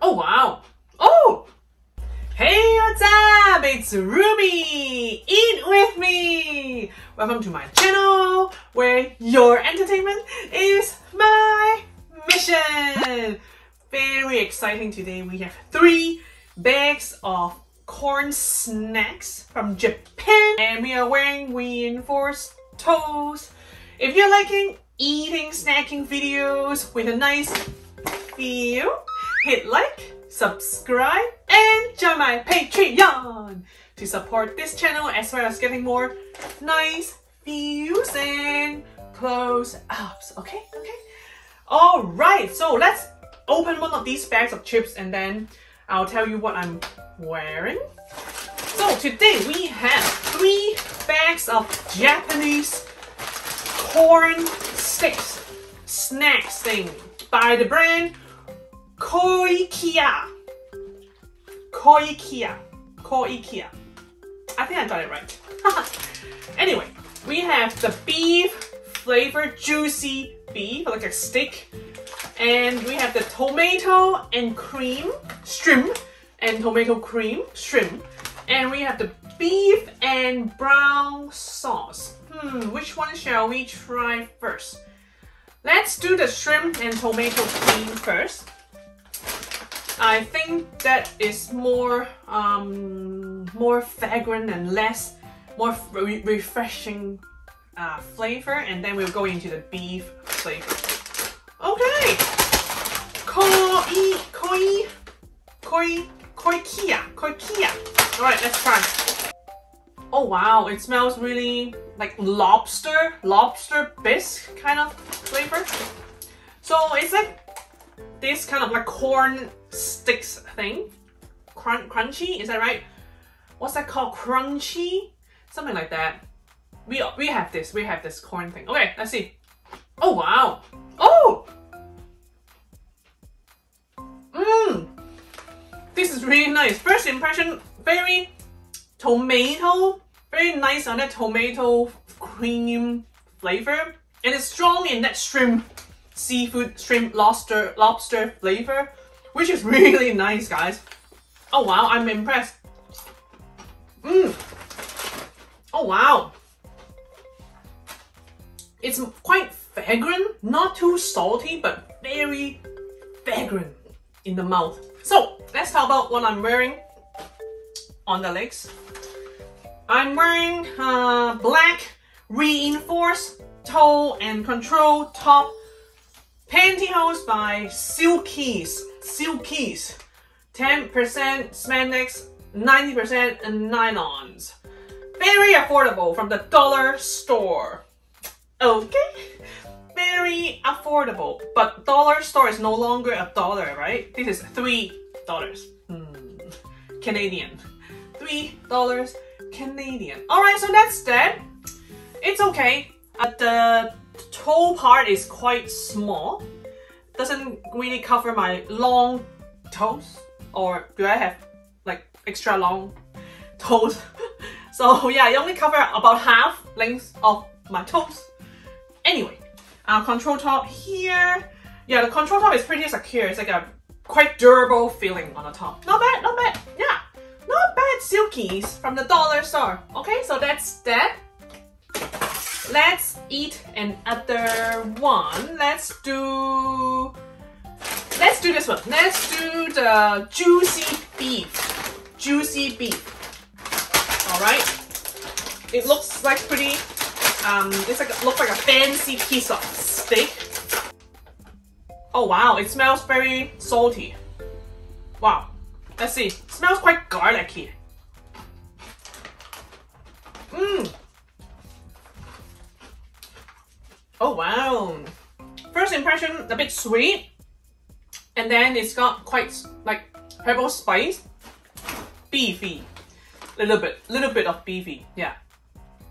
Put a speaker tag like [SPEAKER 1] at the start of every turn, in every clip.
[SPEAKER 1] Oh wow. Oh! Hey, what's up? It's Ruby. Eat with me. Welcome to my channel where your entertainment is my mission. Very exciting today. We have three bags of corn snacks from Japan and we are wearing reinforced toes. If you're liking eating snacking videos with a nice feel, hit like, subscribe, and join my Patreon to support this channel as well as getting more nice views and close-ups. Okay, okay. All right, so let's open one of these bags of chips and then I'll tell you what I'm wearing. So today we have three bags of Japanese corn sticks, snacks thing by the brand Koikeya. Koikeya. Koikeya. I think I got it right. anyway, we have the beef flavored juicy beef, like a stick. And we have the tomato and cream shrimp and tomato cream shrimp. And we have the beef and brown sauce. Hmm, which one shall we try first? Let's do the shrimp and tomato cream first. I think that is more um, more fragrant and less more re refreshing uh, flavor, and then we'll go into the beef flavor. Okay, koi koi koi koi kia koi kia. All right, let's try. Oh wow, it smells really like lobster, lobster bisque kind of flavor. So it's like this kind of like corn sticks thing. Crun crunchy, is that right? What's that called? Crunchy? Something like that. We, we have this, we have this corn thing. Okay, let's see. Oh wow. Oh! Mmm! This is really nice. First impression, very tomato, very nice on that tomato cream flavor. And it's strong in that shrimp seafood, shrimp, lobster, lobster flavor, which is really nice, guys. Oh wow, I'm impressed. Mmm. Oh wow. It's quite fragrant, not too salty, but very fragrant in the mouth. So let's talk about what I'm wearing on the legs. I'm wearing uh, black reinforced toe and control top Pantyhose by Silkies. Silkies. 10% spandex, 90% nylons. Very affordable from the dollar store. Okay. Very affordable. But dollar store is no longer a dollar, right? This is three dollars. Hmm. Canadian. Three dollars Canadian. Alright, so that's that. It's okay. Uh, the toe part is quite small. Doesn't really cover my long toes. Or do I have like extra long toes? so yeah, I only cover about half length of my toes. Anyway, our control top here. Yeah, the control top is pretty secure. It's like a quite durable feeling on the top. Not bad, not bad. Yeah, not bad silkies from the dollar store. Okay, so that's that. Let's eat another one. Let's do... Let's do this one. Let's do the juicy beef. Juicy beef. Alright. It looks like pretty... Um, it's like looks like a fancy piece of steak. Oh wow, it smells very salty. Wow. Let's see. It smells quite garlicky. Mmm. Oh wow. First impression, a bit sweet. And then it's got quite like herbal spice. Beefy. Little bit, little bit of beefy, yeah.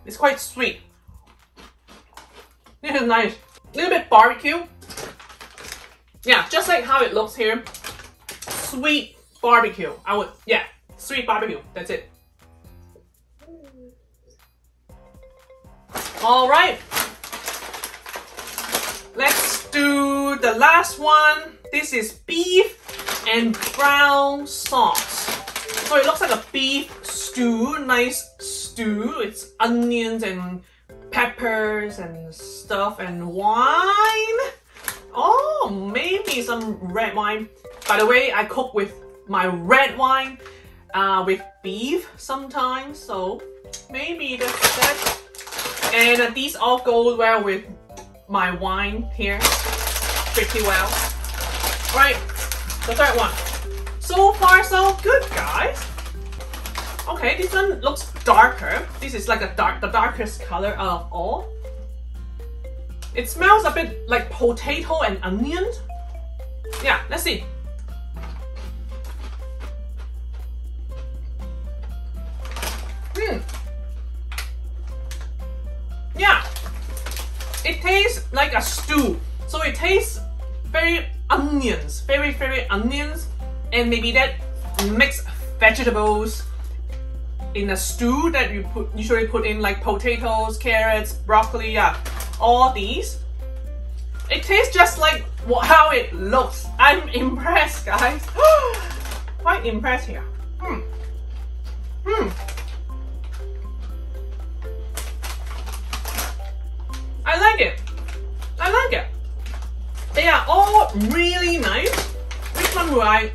[SPEAKER 1] It's quite sweet. This is nice. Little bit barbecue. Yeah, just like how it looks here. Sweet barbecue. I would, yeah, sweet barbecue. That's it. All right. Let's do the last one. This is beef and brown sauce. So it looks like a beef stew, nice stew. It's onions and peppers and stuff and wine. Oh, maybe some red wine. By the way, I cook with my red wine uh, with beef sometimes, so maybe that's that. And uh, these all go well with my wine here, pretty well. Right, the third one. So far, so good, guys. Okay, this one looks darker. This is like a dark, the darkest color of all. It smells a bit like potato and onion. Yeah, let's see. It tastes like a stew. So it tastes very onions, very, very onions, and maybe that mixed vegetables in a stew that you put usually put in like potatoes, carrots, broccoli, yeah, all these. It tastes just like how it looks. I'm impressed, guys. Quite impressed here. Hmm. Hmm. I like it. I like it. They are all really nice. Which one will I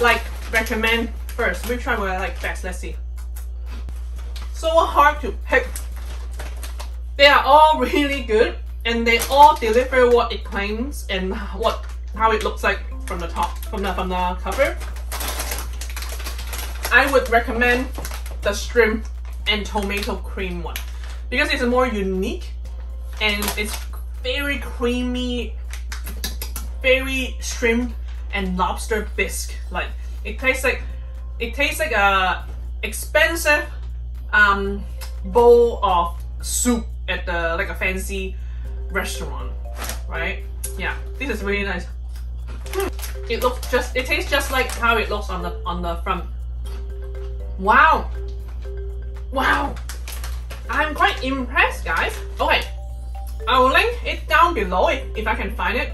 [SPEAKER 1] like recommend first? Which one will I like best? Let's see. So hard to pick. They are all really good and they all deliver what it claims and what how it looks like from the top from the from the cover. I would recommend the shrimp and tomato cream one because it's more unique and it's very creamy, very shrimp and lobster bisque. Like it tastes like it tastes like a expensive um, bowl of soup at the like a fancy restaurant, right? Yeah, this is really nice. It looks just it tastes just like how it looks on the on the front. Wow. Wow. I'm quite impressed, guys. Okay, I will link it down below if, if I can find it.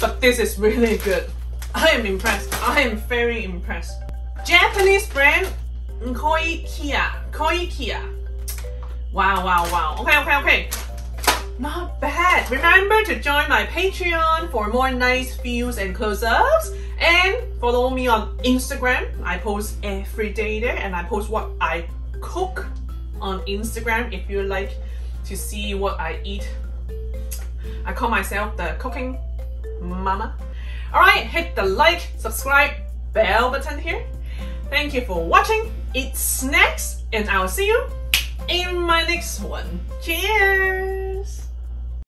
[SPEAKER 1] But this is really good. I am impressed. I am very impressed. Japanese brand Koikeya. Koi Kia. Wow, wow, wow. Okay, okay, okay. Not bad. Remember to join my Patreon for more nice views and close-ups. And follow me on Instagram. I post every day there and I post what I cook on Instagram if you like to see what I eat. I call myself the cooking mama. Alright, hit the like, subscribe, bell button here. Thank you for watching. Eat snacks and I'll see you in my next one. Cheers!